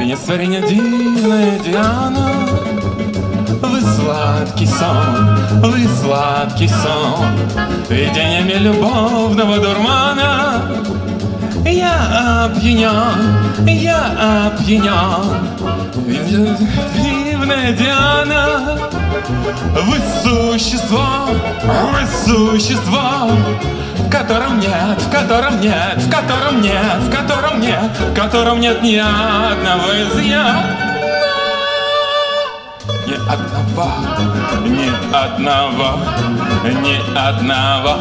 Венесвариня дивная Диана. Вы сладкий сон, вы сладкий сон. Видениями любовного дурмана. Я опьянен, я опьянен Дивная Диана. Вы существо, вы существо котором нет, в котором нет, в котором нет, в котором нет, в котором нет ни одного изъяна. Ни одного, ни одного, ни одного.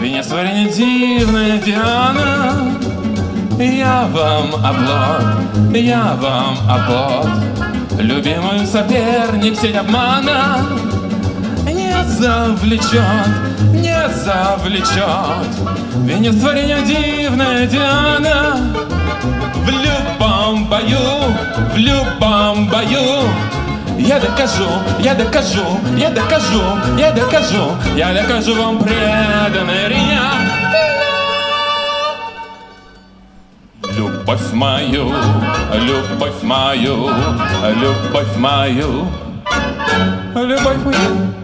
Венесварение дивная Диана, я вам оплот, я вам оплот. Любимый соперник сеть обмана. Не завлечет, не завлечет. Венец творение дивная Диана. В любом бою, в любом бою. Я докажу, я докажу, я докажу, я докажу, я докажу вам преданный я. Любовь мою, любовь мою, любовь мою, любовь мою.